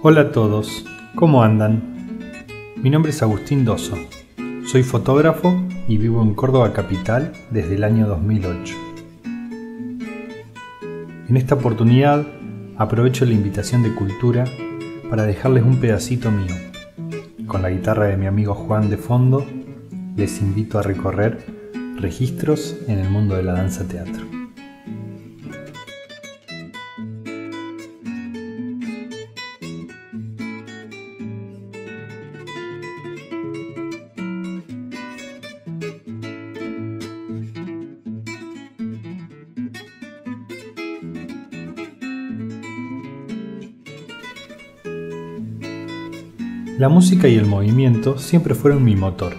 Hola a todos, ¿cómo andan? Mi nombre es Agustín Doso, soy fotógrafo y vivo en Córdoba Capital desde el año 2008. En esta oportunidad aprovecho la invitación de Cultura para dejarles un pedacito mío. Con la guitarra de mi amigo Juan de fondo, les invito a recorrer registros en el mundo de la danza teatro. La música y el movimiento siempre fueron mi motor.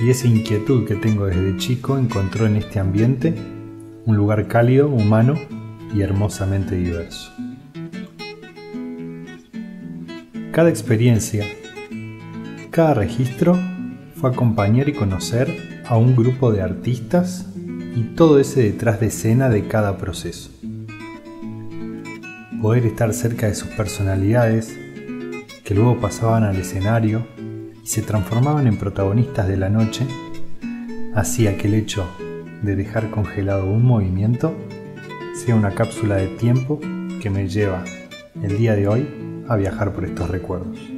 Y esa inquietud que tengo desde chico encontró en este ambiente un lugar cálido, humano y hermosamente diverso. Cada experiencia, cada registro fue acompañar y conocer a un grupo de artistas y todo ese detrás de escena de cada proceso. Poder estar cerca de sus personalidades, que luego pasaban al escenario y se transformaban en protagonistas de la noche, hacía que el hecho de dejar congelado un movimiento sea una cápsula de tiempo que me lleva el día de hoy a viajar por estos recuerdos.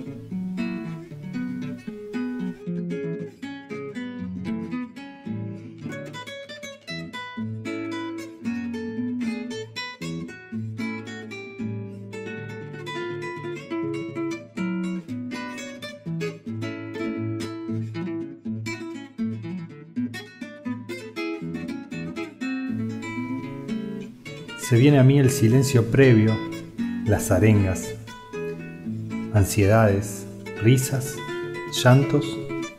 Se viene a mí el silencio previo, las arengas, ansiedades, risas, llantos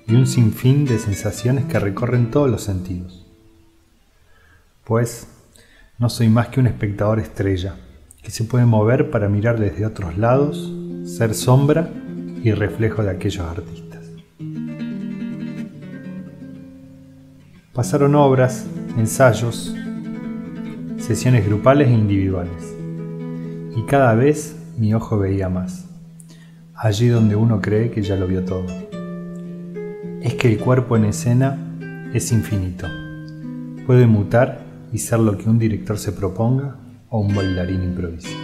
y un sinfín de sensaciones que recorren todos los sentidos. Pues no soy más que un espectador estrella, que se puede mover para mirar desde otros lados, ser sombra y reflejo de aquellos artistas. Pasaron obras, ensayos, sesiones grupales e individuales. Y cada vez mi ojo veía más, allí donde uno cree que ya lo vio todo. Es que el cuerpo en escena es infinito. Puede mutar y ser lo que un director se proponga o un bailarín improvise.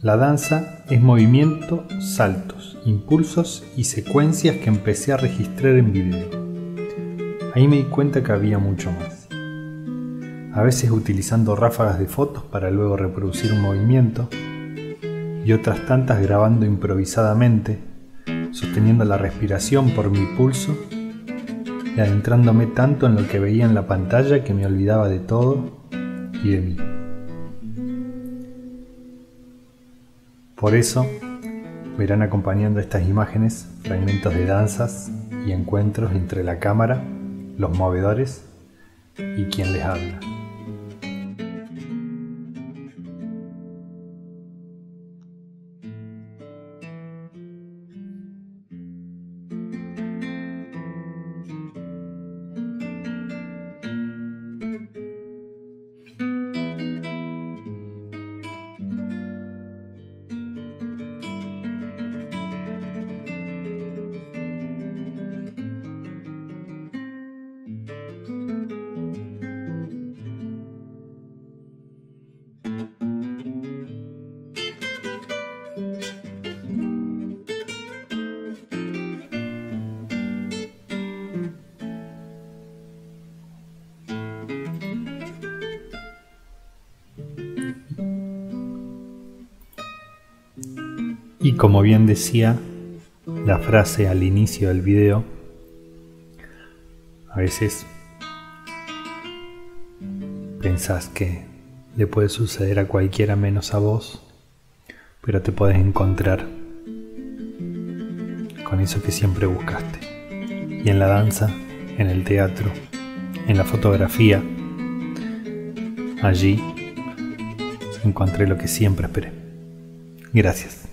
La danza es movimiento, saltos, impulsos y secuencias que empecé a registrar en video. Ahí me di cuenta que había mucho más. A veces utilizando ráfagas de fotos para luego reproducir un movimiento y otras tantas grabando improvisadamente, sosteniendo la respiración por mi pulso y adentrándome tanto en lo que veía en la pantalla que me olvidaba de todo y de mí. Por eso verán acompañando estas imágenes fragmentos de danzas y encuentros entre la cámara, los movedores y quien les habla. Y como bien decía, la frase al inicio del video, a veces pensás que le puede suceder a cualquiera menos a vos, pero te puedes encontrar con eso que siempre buscaste. Y en la danza, en el teatro, en la fotografía, allí encontré lo que siempre esperé. Gracias.